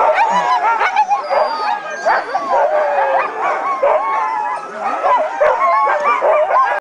Oh,